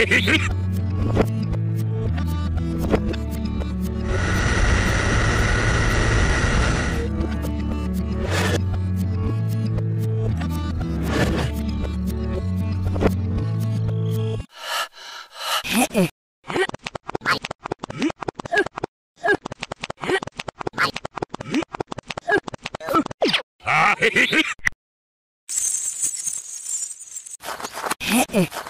Hehehe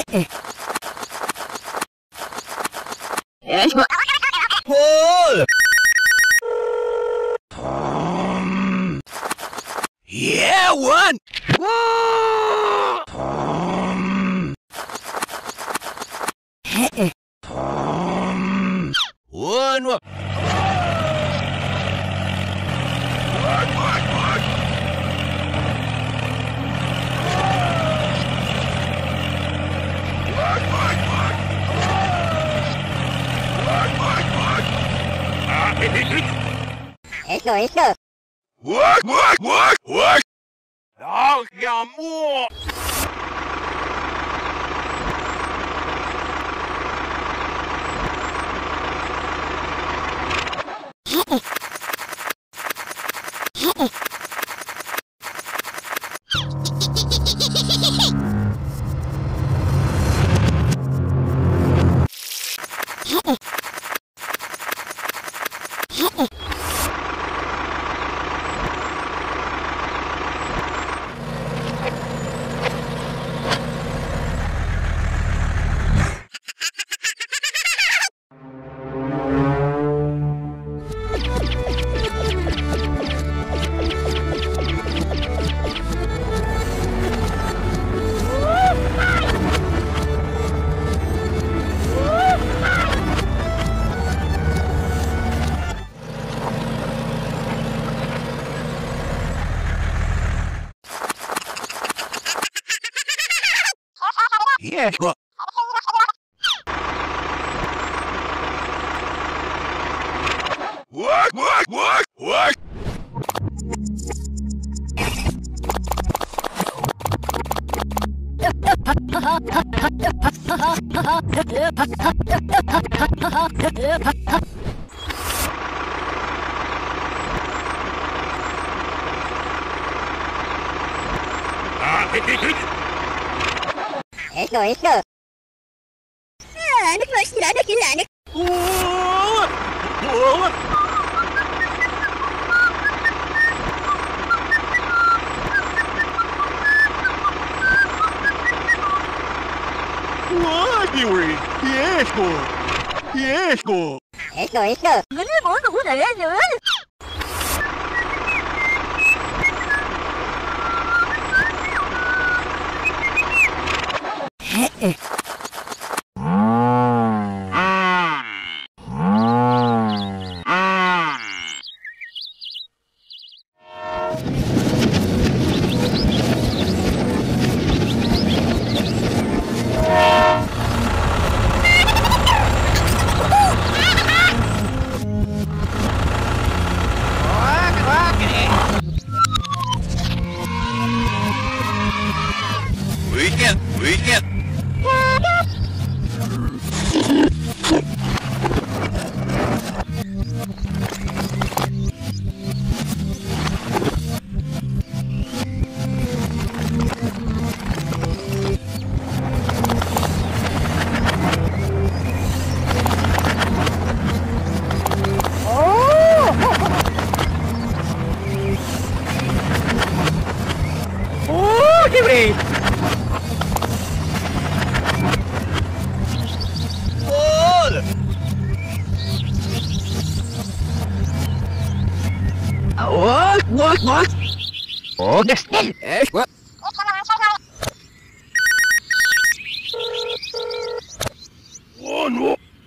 ええ。Esto, esto. What, what, what, what? Đó là mua. Hehehe Yeah. What? What? What? What? Ah, dois, dois. Ah, não vou tirar daqui lá, né? isso. Boa! Why, Yuri? Yes, go! Yes, go! Yes, go, yes, go!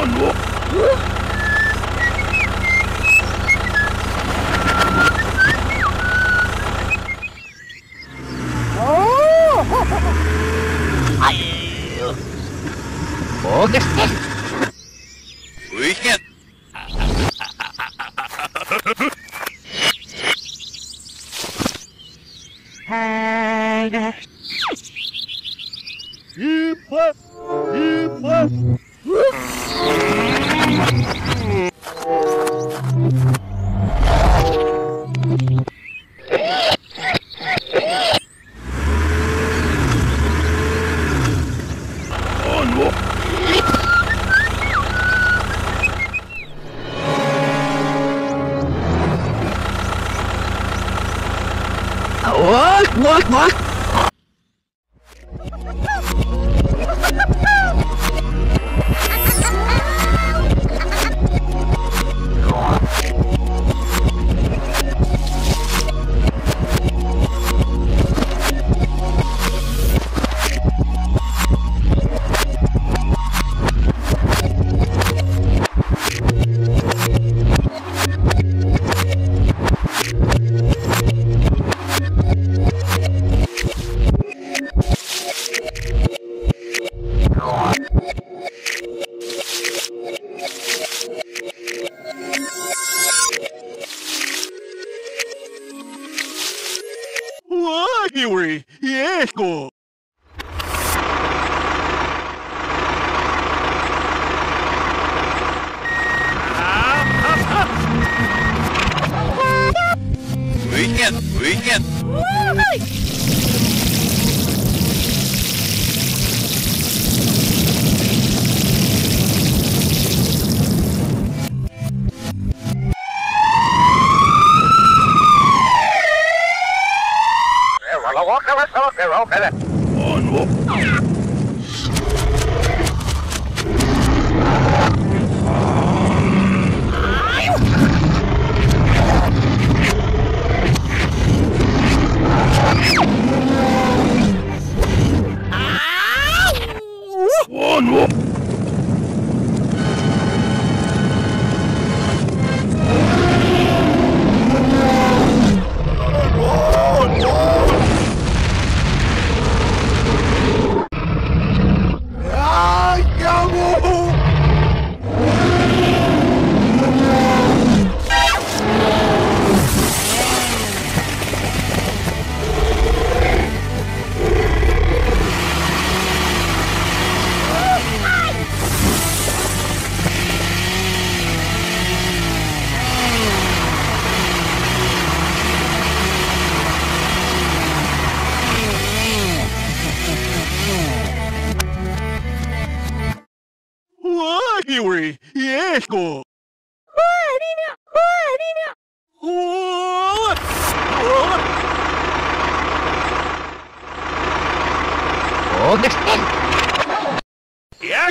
Onward!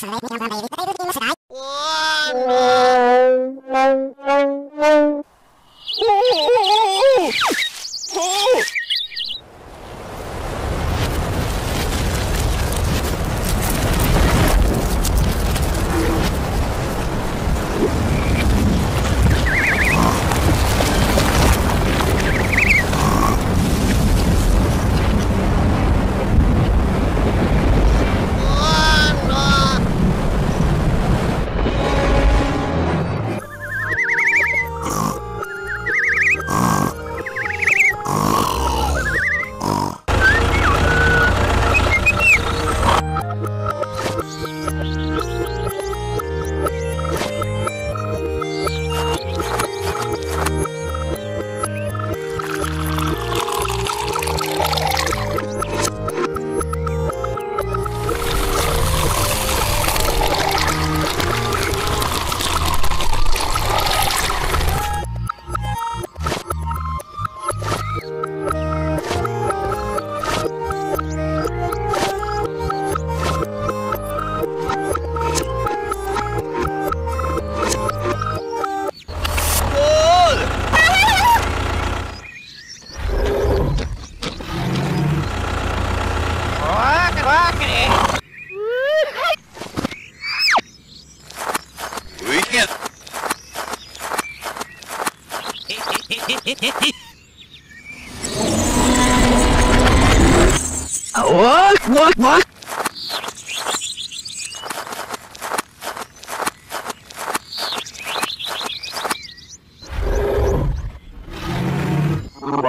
それに呼ばれるというの世界。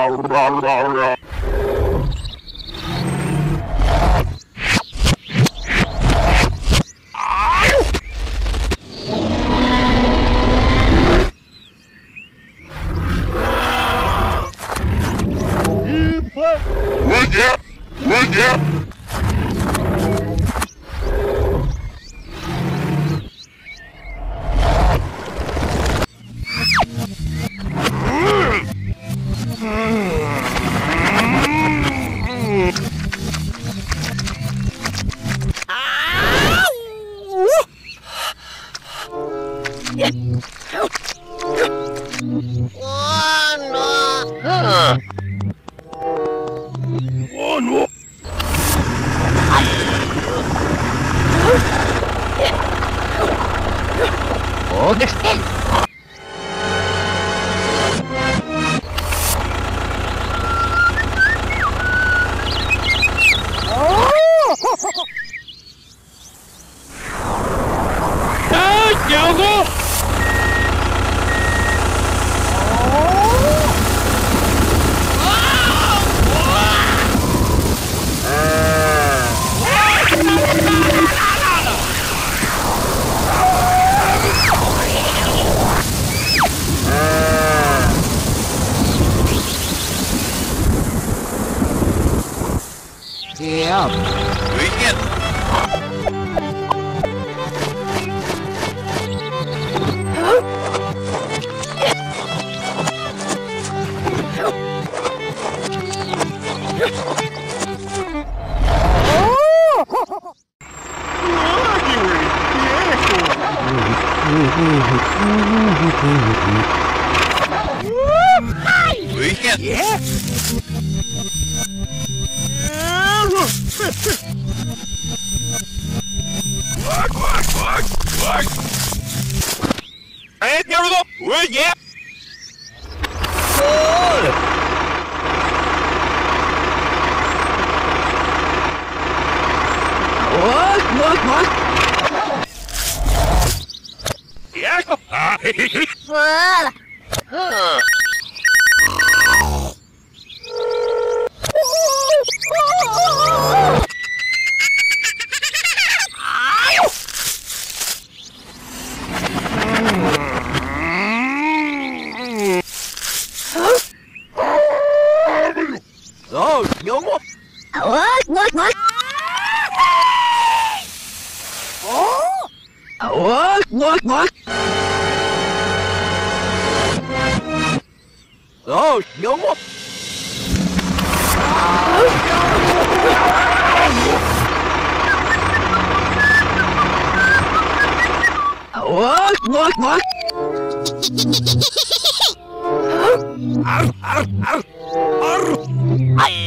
Ja, ja, ja, ja. Rồi, nhớ quá What? What? What? What? What? What? Oh, no more. What? What? What? Arr, arr, arr, arr.